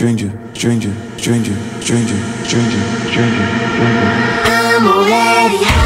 stranger, stranger, stranger, stranger, stranger, stranger, stranger. I'm already high.